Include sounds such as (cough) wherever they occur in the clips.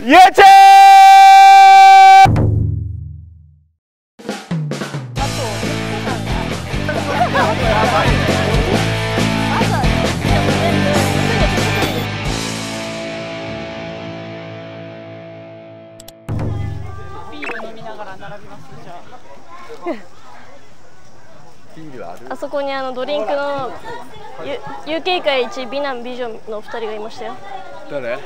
ゆうちゃんあそこにあのドリンクのゆ UK 界一美男美女の2人がいましたよ。誰？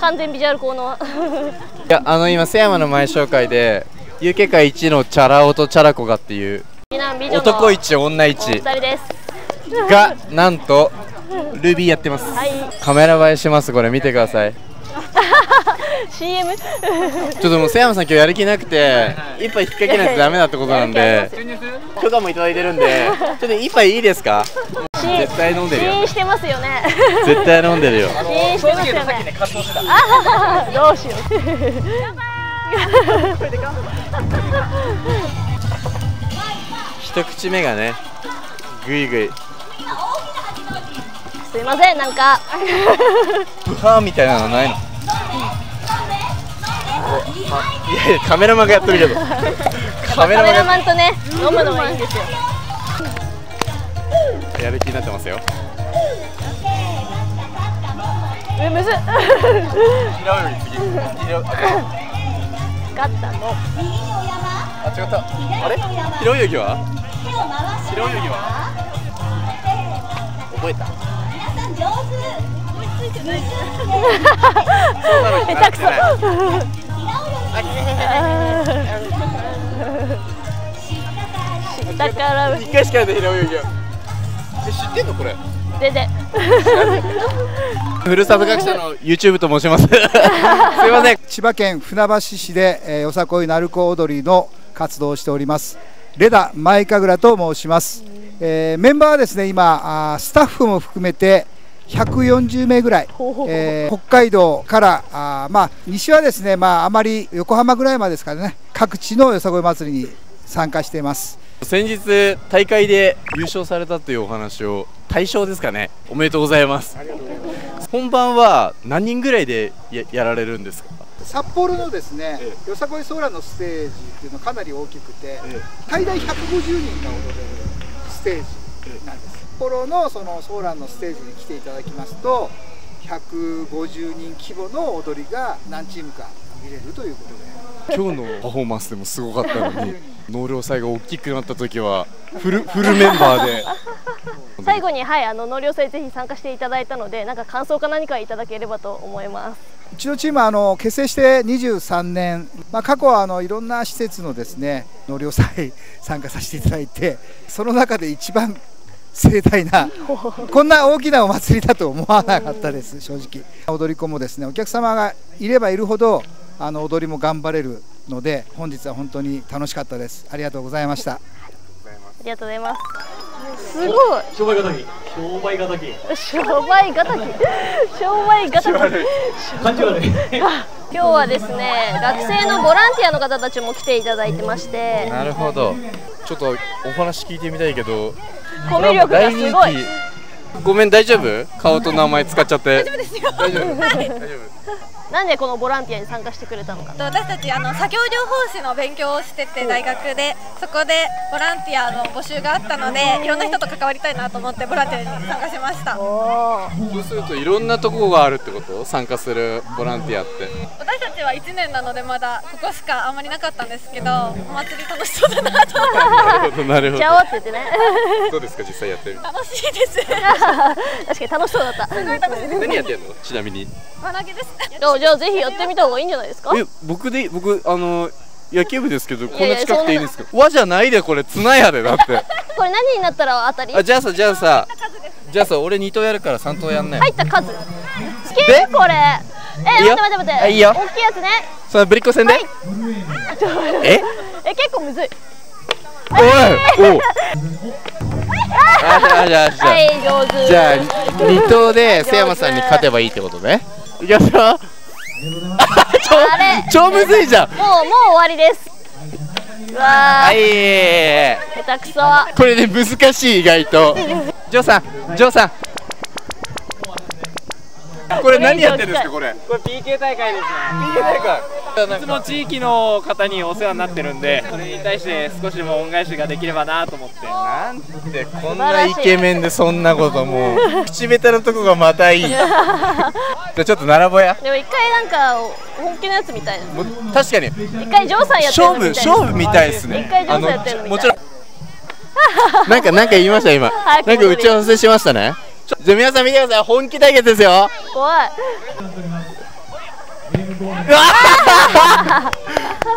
完全ビジュアル効能いやあの今瀬山の前紹介で UK 界一のチャラ男とチャラ子がっていう美男一女一。2人です。がなんとルビーやってます、はい。カメラ映えします。これ見てください。CM ちょっともう瀬山さん今日やる気なくて一杯引っ掛けないとダメなってことなんで。許可もいただいてるんで。ちょっと一杯いいですか？絶対飲んでるよ。してますよ。ね絶対飲んでるよ。してますよねあどうしよ一口目がねぐいぐいうすいませんなんか。ブハーみたいなのないの？いやいやカメラマンがやってるけど。カメラマンとね飲むのはいいんですよやる気になってますよ。えむず勝っ (laughs) たのあ違った。あれ？平泳ぎは？平泳ぎは？覚えた。そうなの。に下手くそだから。一回しかないで平泳ぎはえ知ってんのこれ。でで (laughs) ふるさと学者の YouTube と申します。(laughs) すいません。千葉県船橋市で、えー、よさこい鳴子踊りの活動をしております。レダ舞神楽と申します、えーメンバーはですね今あースタッフも含めて140名ぐらい、えー北海道からあーまあ西はですねまああまり横浜ぐらいまでですからね。各地のよさこい祭りに参加しています先日大会で優勝されたというお話を大賞ですかねおめでとうございます本番は何人ぐらいでややられるんですか？札幌のですね、えよさこいソーラのステージっていうのはかなり大きくて、え最大150人が踊れるステージなんです。札幌のそのソーランのステージに来ていただきますと、150人規模の踊りが何チームか見れるということで。今日のパフォーマンスでもすごかったのに納涼祭が大きくなった時はフルフルメンバーで。(laughs) 最後にはいあの納涼祭ぜひ参加していただいたのでなんか感想か何かいただければと思います。うちのチームはあの結成して23年、まあ、過去はあのいろんな施設のですね納涼祭参加させていただいてその中で一番盛大な (laughs) こんな大きなお祭りだと思わなかったです正直。踊り子もですねお客様がいればいるほどあの踊りも頑張れるので本日は本当に楽しかったです。ありがとうございました。ありがとうございます。すごい商売敵。商売敵。商売がたき商売がたき感じ悪い。今日はですね学生のボランティアの方たちも来ていただいてまして。なるほど。ちょっとお話聞いてみたいけどコミュ力がすごい。ごめん大丈夫？顔と名前使っちゃって。大丈夫ですよ。大丈夫？大丈夫 (laughs) なんでこのボランティアに参加してくれたのか。と私たちあの作業療法士の勉強をしてて大学でそこでボランティアの募集があったのでいろんな人と関わりたいなと思ってボランティアに参加しました。そうするといろんなところがあるってこと？参加するボランティアって。私たちは1年なのでまだここしかあんまりなかったんですけどお祭り楽しそうだなと思って。(laughs) なるほどなるほちゃおうって言ってねど。(laughs) どうですか実際やって楽しいです。確かに楽しそうだった。何やってんの？ちなみに。輪投げです (laughs) じゃあぜひやってみた方がいいんじゃないですか？え僕で僕あの野球部ですけどこんない近くていいんですか輪じゃないでこれ綱やでだって。(laughs) これ何になったら当たり？あじゃあさじゃあさじゃあさ俺2投やるから3投やんない入った数。好き？でこれ。え待って待って待って。あいいよ。大きいやつね。そのぶりっ子戦で、はい。え？え結構むずい。おいおう。あじゃあじゃあじゃあ、はい上手。じゃあ2投で瀬山さんに勝てばいいってことねいきますよあれ。超むずいじゃん。もうもう終わりです。うわはーい。下手くそ。これね難しい意外と。ジョーさんジョーさんこれ何やってるんですかこれ？これ PK 大会ですね。PK 大会。いつも地域の方にお世話になってるんでそれに対して少しでも恩返しができればなと思って。なんてこんなイケメンでそんなこともう。(laughs) 口下手なとこがまたいい。じゃあちょっと並ぼうや？でも一回なんか本気のやつみたいなもう確かに。一回ジョーさんやってる勝負のみたい勝負みたいですね。一回ジョーさんやってるのみたい。もちろん。(laughs) なんかなんか言いました今。なんか打ち合わせしましたねじゃあ皆さん見てください。本気対決ですよ。怖い。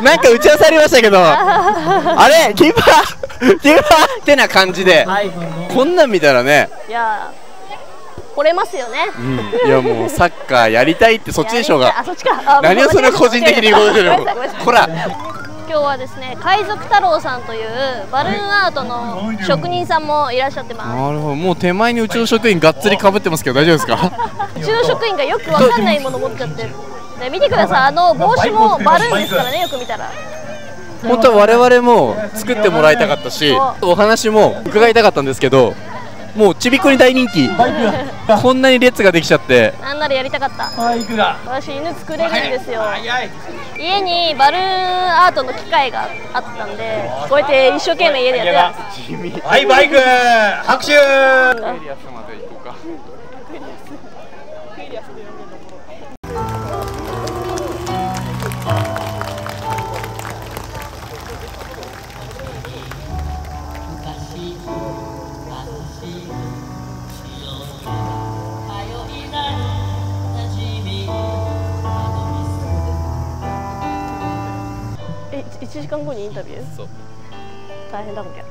なんか打ち合わせありましたけど。あれ？キーパー？キーパーってな感じで。こんなん見たらね。いや惚れますよね。うん。いやもうサッカーやりたいってそっちでしょうが。あそっちか。あ何をそれ個人的に言うことしてるごめんなさい。ごめんなさい。ほら今日はですね海賊太郎さんというバルーンアートの職人さんもいらっしゃってます。なるほどもう手前にうちの職員がっつりかぶってますけど大丈夫ですか？うちの職員がよくわかんないもの持っちゃって。るで見てくださいあの帽子もバルーンですからねよく見たら。本当は我々も作ってもらいたかったしお話も伺いたかったんですけどもうちびっこに大人気。こんなに列ができちゃって。なんならやりたかった。バイクが私犬作れるんですよ。早い。家にバルーンアートの機械があったんでこうやって一生懸命家でやってた。はいバイク。拍手1時間後にインタビュー？そう。大変だこりゃ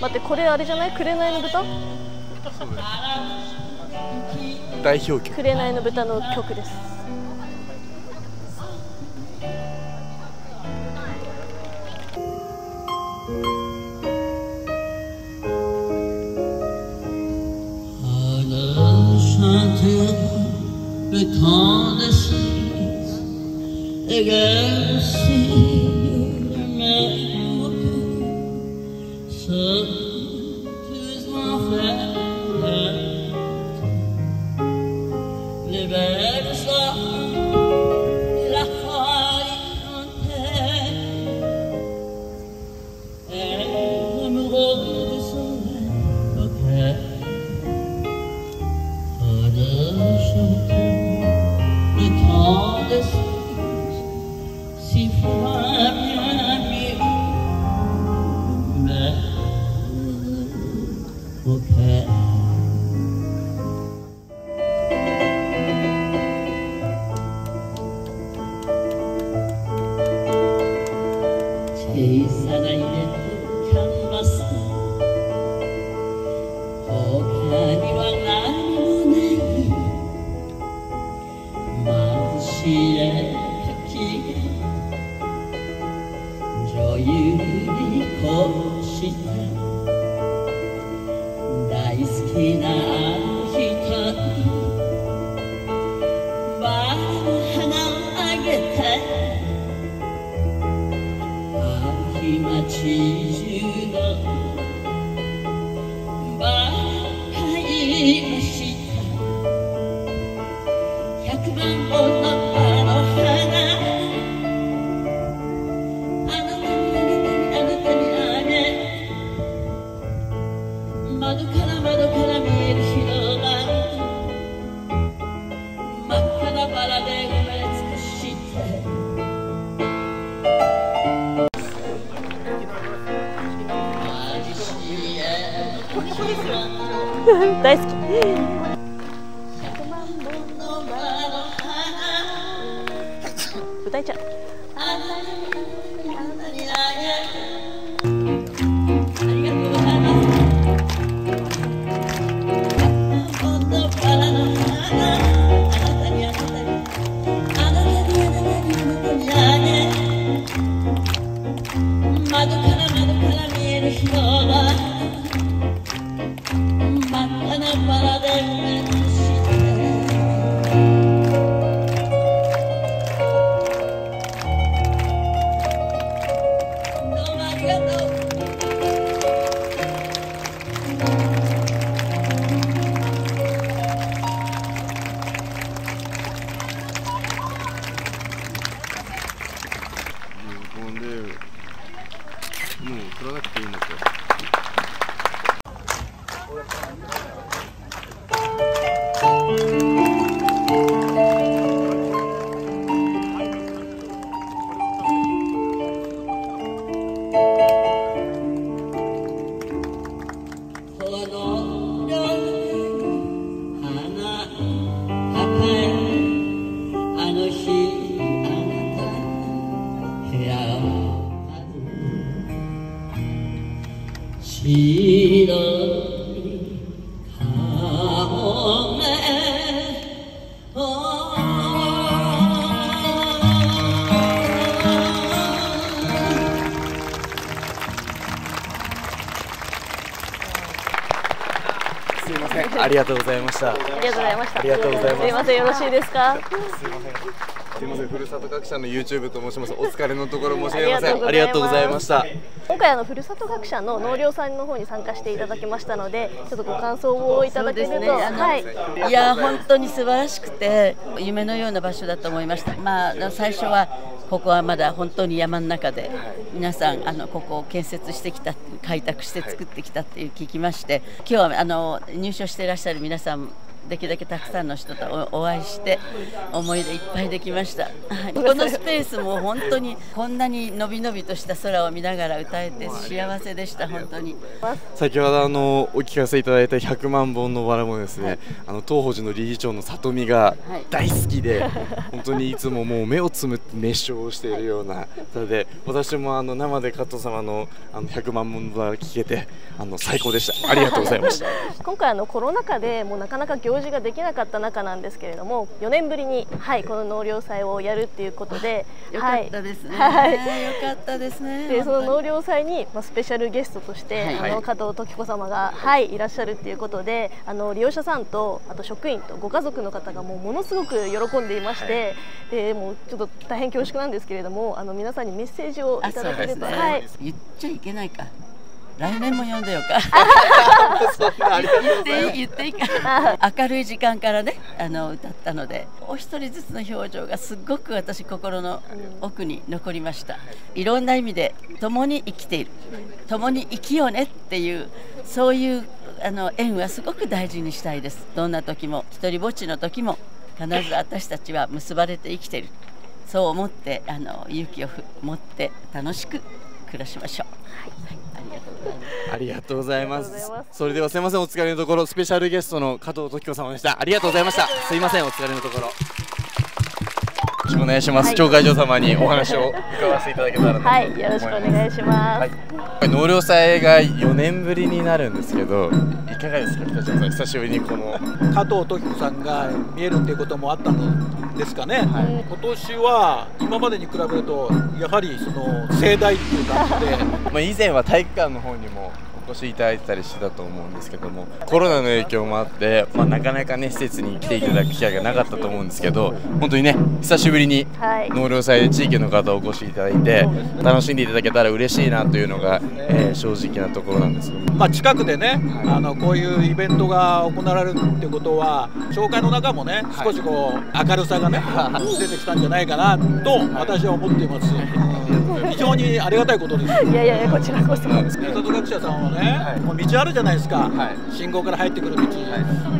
待ってこれあれじゃない？紅の豚？代表曲。紅の豚の曲です。話してる temps de silence Pegar-se 大好き歌えちゃうりがとうございました。ありがとうございました。ありがとうございます。すいませんよろしいですか？すいません。すいません。ふるさと学者の YouTube と申します。お疲れのところ申し訳ません。あありがとうございました。今回あのふるさと学者の納涼さんの方に参加していただきましたのでちょっとご感想をいただけると、ね。はい。いや本当に素晴らしくて夢のような場所だと思いました。まあ最初はここはまだ本当に山の中で皆さんあのここを建設してきた開拓して作ってきたっていう聞きまして今日はあの入所していらっしゃる皆さんできるだけたくさんの人とおお会いして思い出いっぱいできました、はい。このスペースも本当にこんなにのびのびとした空を見ながら歌えて幸せでした本当に。先ほどあのお聞かせいただいた100万本のバラもですね、あの東宝寺の理事長の里見がはい。大好きで、本当にいつももう目をつむって熱唱をしているような方で私もあの生で加藤様のあの100万本のバラ聞けてあの最高でした。ありがとうございました。(laughs) 今回あのコロナ禍でもうなかなか行事ができなかった中なんですけれども4年ぶりに、はい、この納涼祭をやるっていうことで (laughs) よかったですね、はい。よかったですねでその納涼祭に、まあ、スペシャルゲストとして、はい。あの加藤時子様が、はい、いらっしゃるっていうことであの利用者さんとあと職員とご家族の方がもうものすごく喜んでいまして、でもうちょっと大変恐縮なんですけれどもあの皆さんにメッセージをいただけると、はい、言っちゃいけないか来年も読んでよか。っていい言っていいか。明るい時間からねあの歌ったのでお一人ずつの表情がすっごく私心の奥に残りました。いろんな意味で共に生きている。共に生きようねっていうそういうあの縁はすごく大事にしたいです。どんな時も一人ぼっちの時も必ず私たちは結ばれて生きている。そう思ってあの勇気をふ持って楽しく暮らしましょう、はい。ありがとうございます。それではすみませんお疲れのところ。スペシャルゲストの加藤時子様でした。ありがとうございました。すいませんお疲れのところしくお願いします、はい。町会長様にお話を伺わせていただけたらなと思はい、よろしくお願いします。はい納涼祭が4年ぶりになるんですけどいかがですか？北島さん久しぶりにこの加藤時子さんが見えるっていうこともあったのですかね、今年は今までに比べるとやはりその盛大っていう感じで。(laughs) まあ以前は体育館の方にもお越しいただいてたりしてたと思うんですけどもコロナの影響もあって、まあ、なかなかね施設に来ていただく機会がなかったと思うんですけど本当にね久しぶりにはい。納涼祭で地域の方お越しいただいて楽しんでいただけたら嬉しいなというのが、えー正直なところなんですけどまあ近くでね、あのこういうイベントが行われるってことは紹介の中もね、少しこう明るさがね (laughs) 出てきたんじゃないかなと私は思っています、非常にありがたいことです。いやいやいや、こちらこそ。警察学者さんはね、もう道あるじゃないですか、信号から入ってくる道、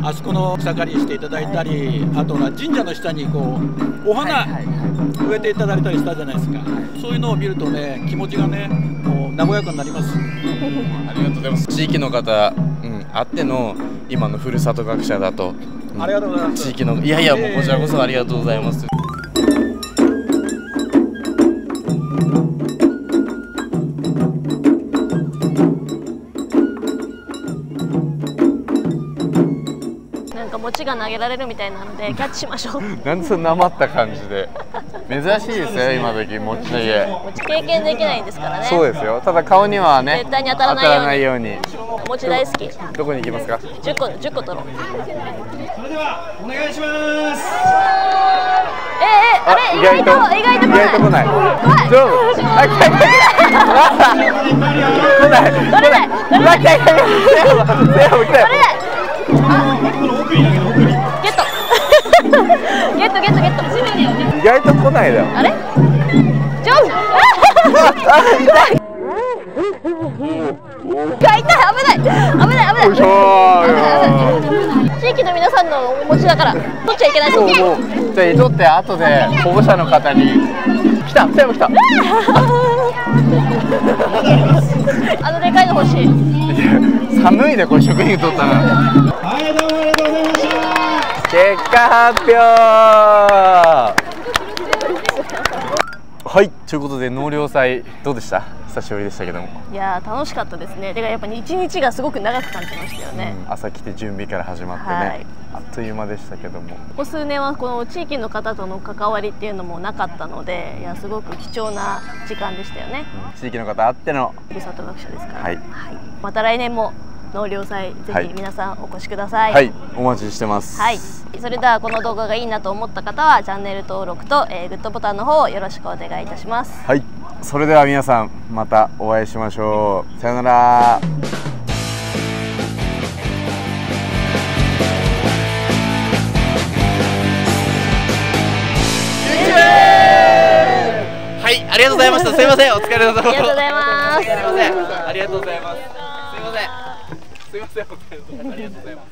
あそこの草刈りしていただいたり、あとは神社の下にこうお花植えていただいたりしたじゃないですか、そういうのを見るとね、気持ちがね、もう和やかになります。ありがとうございます。地域の方、うん、あっての今のふるさと学者だと、うん。ありがとうございます。地域のいやいやもうこちらこそありがとうございます、餅が投げられるみたいなので、キャッチしましょう。なんでそんななまった感じで？珍しいですよ今時餅投げ餅経験できないんですからね。そうですよ。ただ顔にはね絶対に当たらないように。ように。餅大好き。どこに行きますか？10個、10個取ろう。それではお願いします。ええあれ、意外と、意外と来ない。意外と来ない。怖い。丈夫あ来た来た来ない。来ない。来ない。来ない。来た来た来たセーフセーフ来たよゲ意外と来ないだよあれ？上手。あ痛い痛い、危ない。危ない、危ない。よいしょー地域の皆さんのお餅だから、取っちゃいけないそうもうじゃあ取って後で保護者の方に来たセーフ来た (laughs) あのでかいの欲しい。寒いねこれ職員取ったらはいどうもありがとうございました結果発表はいということで納涼祭どうでした？久しぶりでしたけども、いやー楽しかったですね。てかやっぱり一日がすごく長く感じましたよね。朝来て準備から始まってね、はいあっという間でしたけどもここ数年はこの地域の方との関わりっていうのもなかったので、いやすごく貴重な時間でしたよね。地域の方あってのふるさと学者ですから。はいまた来年も納涼祭ぜはいひ皆さんお越しください。はい、お待ちしてます。はい、それではこの動画がいいなと思った方はチャンネル登録と、えーグッドボタンの方をよろしくお願いいたします。はい、それでは皆さんまたお会いしましょう。さよなら。はい、ありがとうございました。すみません、お疲れ様です。ありがとうございますすみません、ありがとうございます。ありがとうございます